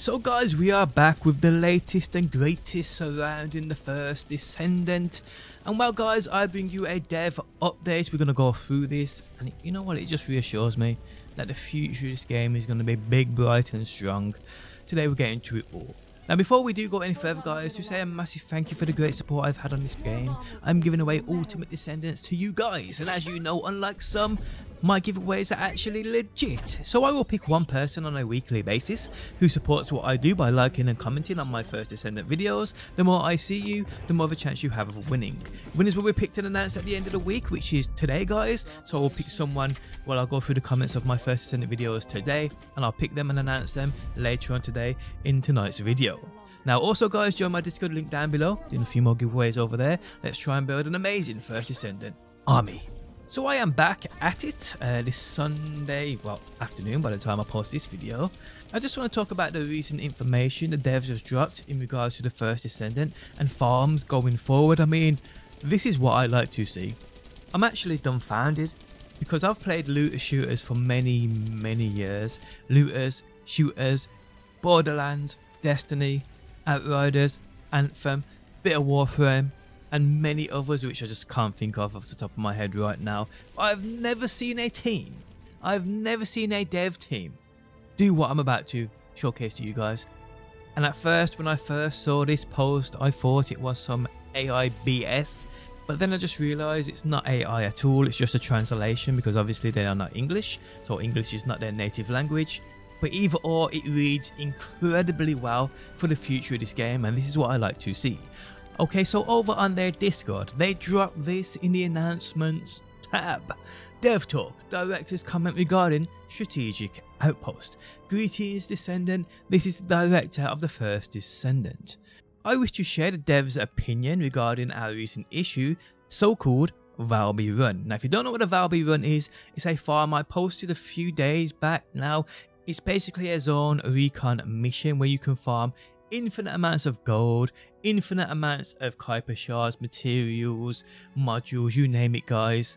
So guys, we are back with the latest and greatest surrounding the first Descendant. And well guys, I bring you a dev update. We're going to go through this. And you know what, it just reassures me that the future of this game is going to be big, bright and strong. Today we're getting to it all. Now before we do go any further guys, to say a massive thank you for the great support I've had on this game, I'm giving away Ultimate Descendants to you guys, and as you know, unlike some, my giveaways are actually legit. So I will pick one person on a weekly basis who supports what I do by liking and commenting on my first Descendant videos. The more I see you, the more of a chance you have of winning. Winners will be picked and announced at the end of the week, which is today guys. So I will pick someone, well I'll go through the comments of my first Descendant videos today, and I'll pick them and announce them later on today in tonight's video. Now also guys, join my Discord link down below, doing a few more giveaways over there. Let's try and build an amazing first Descendant army. So I am back at it uh, this Sunday, well afternoon by the time I post this video. I just want to talk about the recent information the devs has dropped in regards to the first Descendant and farms going forward. I mean, this is what I like to see. I'm actually dumbfounded because I've played looter shooters for many, many years. Looters, shooters, Borderlands, Destiny, Outriders, Anthem, bit of Warframe, and many others which I just can't think of off the top of my head right now. I've never seen a team, I've never seen a dev team do what I'm about to showcase to you guys. And at first, when I first saw this post, I thought it was some AI BS. But then I just realised it's not AI at all, it's just a translation because obviously they are not English, so English is not their native language. But either or, it reads incredibly well for the future of this game, and this is what I like to see. Okay, so over on their Discord, they dropped this in the announcements tab. Dev Talk, director's comment regarding strategic outpost. Greetings, Descendant. This is the director of the first Descendant. I wish to share the dev's opinion regarding our recent issue, so called Valby Run. Now, if you don't know what a Valby Run is, it's a farm I posted a few days back now. It's basically a zone recon mission where you can farm infinite amounts of gold, infinite amounts of Kuiper shards, materials, modules, you name it, guys.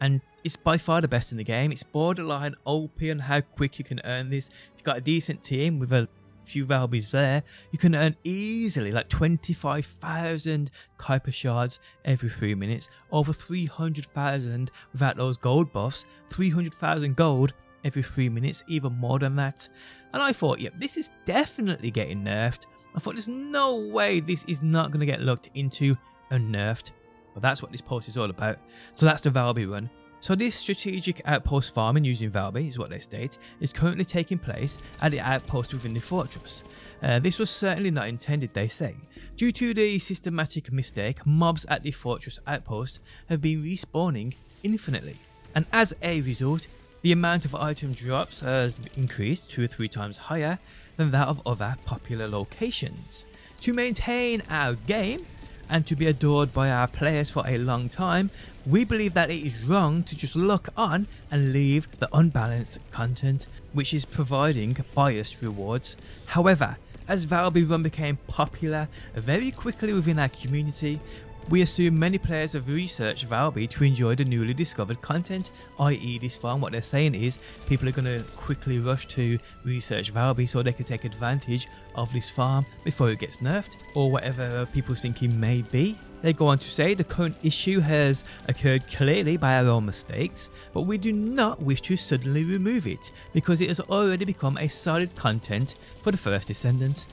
And it's by far the best in the game. It's borderline OP on how quick you can earn this. If you've got a decent team with a few Valbys there, you can earn easily like 25,000 Kuiper shards every 3 minutes, over 300,000 without those gold buffs, 300,000 gold every 3 minutes, even more than that. And I thought, yep, this is definitely getting nerfed. I thought there's no way this is not going to get looked into and nerfed. But that's what this post is all about. So that's the Valby run. So this strategic outpost farming using Valby is what they state is currently taking place at the outpost within the fortress. Uh, this was certainly not intended they say. Due to the systematic mistake, mobs at the fortress outpost have been respawning infinitely. And as a result, the amount of item drops has increased two or three times higher than that of other popular locations. To maintain our game and to be adored by our players for a long time, we believe that it is wrong to just look on and leave the unbalanced content which is providing biased rewards. However, as Valby Run became popular very quickly within our community, we assume many players have researched Valby to enjoy the newly discovered content, i.e. this farm. What they're saying is people are going to quickly rush to research Valby so they can take advantage of this farm before it gets nerfed or whatever people's thinking may be. They go on to say the current issue has occurred clearly by our own mistakes, but we do not wish to suddenly remove it because it has already become a solid content for the first Descendant.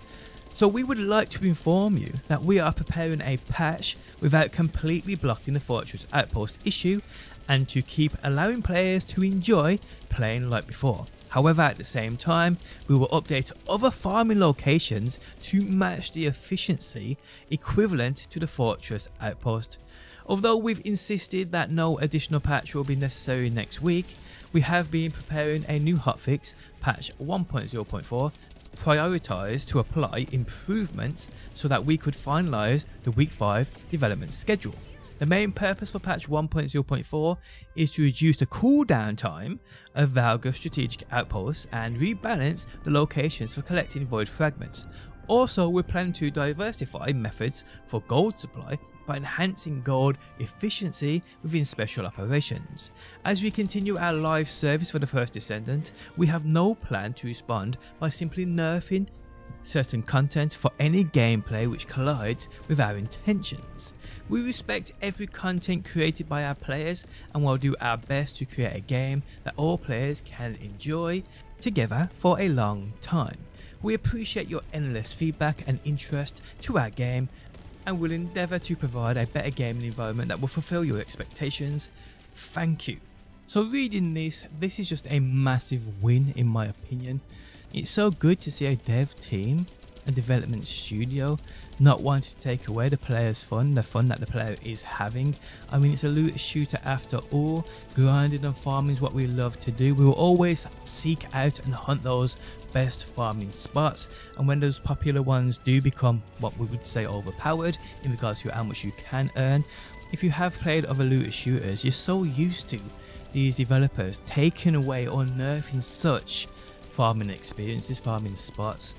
So we would like to inform you that we are preparing a patch without completely blocking the Fortress Outpost issue and to keep allowing players to enjoy playing like before. However, at the same time, we will update other farming locations to match the efficiency equivalent to the Fortress Outpost. Although we've insisted that no additional patch will be necessary next week, we have been preparing a new hotfix, patch 1.0.4, prioritized to apply improvements so that we could finalize the week 5 development schedule. The main purpose for patch 1.0.4 is to reduce the cooldown time of Vulgus strategic outposts and rebalance the locations for collecting void fragments. Also, we're planning to diversify methods for gold supply by enhancing gold efficiency within special operations. As we continue our live service for the first Descendant, we have no plan to respond by simply nerfing certain content for any gameplay which collides with our intentions. We respect every content created by our players and will do our best to create a game that all players can enjoy together for a long time. We appreciate your endless feedback and interest to our game and will endeavour to provide a better gaming environment that will fulfill your expectations. Thank you. So reading this, this is just a massive win in my opinion. It's so good to see a dev team a development studio not wanting to take away the player's fun, the fun that the player is having. I mean, it's a loot shooter after all. Grinding and farming is what we love to do. We will always seek out and hunt those best farming spots. And when those popular ones do become what we would say overpowered in regards to how much you can earn, if you have played other looter shooters, you're so used to these developers taking away or nerfing such farming experiences, farming spots.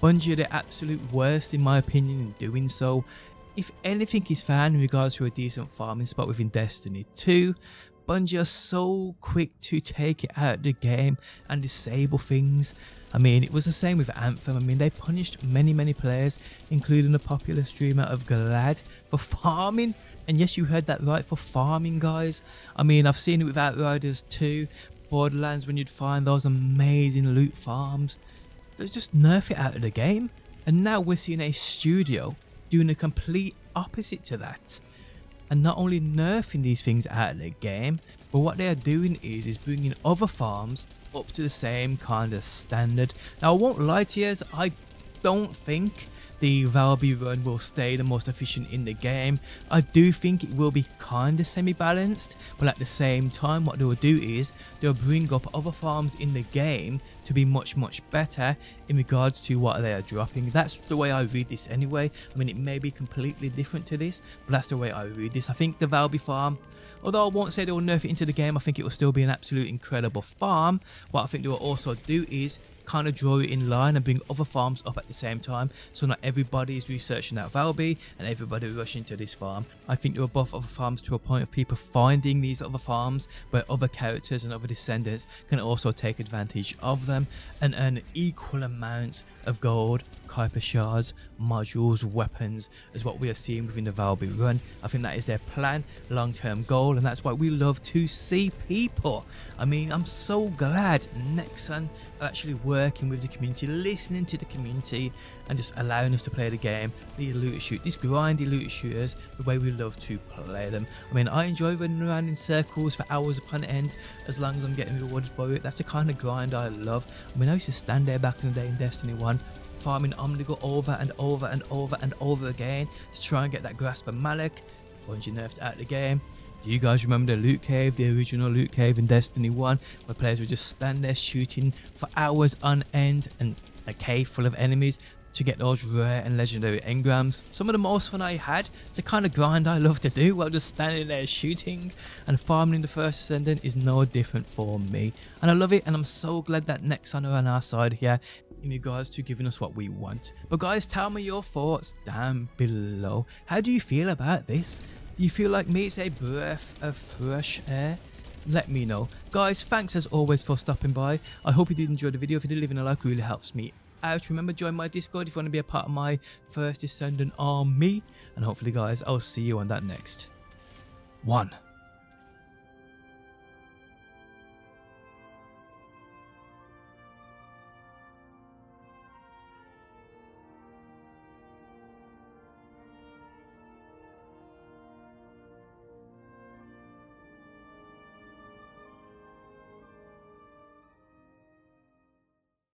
Bungie are the absolute worst in my opinion in doing so. If anything is found in regards to a decent farming spot within Destiny 2, Bungie are so quick to take it out of the game and disable things. I mean, it was the same with Anthem. I mean, they punished many, many players, including the popular streamer of Gladd, for farming and yes, you heard that right for farming, guys. I mean, I've seen it with Outriders too. Borderlands, when you'd find those amazing loot farms. They just nerf it out of the game. And now we're seeing a studio doing the complete opposite to that. And not only nerfing these things out of the game, but what they are doing is, is bringing other farms up to the same kind of standard. Now, I won't lie to you, I don't think the Valby run will stay the most efficient in the game. I do think it will be kind of semi-balanced, but at the same time what they will do is they'll bring up other farms in the game to be much much better in regards to what they are dropping. That's the way I read this anyway. I mean it may be completely different to this, but that's the way I read this. I think the Valby farm Although I won't say they will nerf it into the game, I think it will still be an absolute incredible farm. What I think they will also do is kind of draw it in line and bring other farms up at the same time so not everybody is researching that Valby and everybody rushing to this farm. I think there are both other farms to a point of people finding these other farms where other characters and other descendants can also take advantage of them and earn equal amounts of gold, Kuiper shards, modules, weapons as what we are seeing within the Valby run. I think that is their plan, long-term goal and that's why we love to see people. I mean I'm so glad Nexon actually with the community, listening to the community, and just allowing us to play the game. These looter shoot, these grindy looter shooters, the way we love to play them. I mean, I enjoy running around in circles for hours upon end, as long as I'm getting rewarded for it. That's the kind of grind I love. I mean, I used to stand there back in the day in Destiny 1, farming Omnigul over and over and over and over again to try and get that grasp of Malok. Once you nerfed out the game, you guys remember the loot cave, the original loot cave in Destiny 1, where players would just stand there shooting for hours on end and a cave full of enemies to get those rare and legendary engrams. Some of the most fun I had, it's a kind of grind I love to do while just standing there shooting and farming the first Descendant is no different for me. And I love it and I'm so glad that Nexon are on our side here in regards to giving us what we want. But guys, tell me your thoughts down below. How do you feel about this? You feel like me it's a breath of fresh air? Let me know. Guys, thanks as always for stopping by. I hope you did enjoy the video. If you did, leaving a like It really helps me out. Remember, join my Discord if you want to be a part of my first Descendant army. And hopefully, guys, I'll see you on that next one.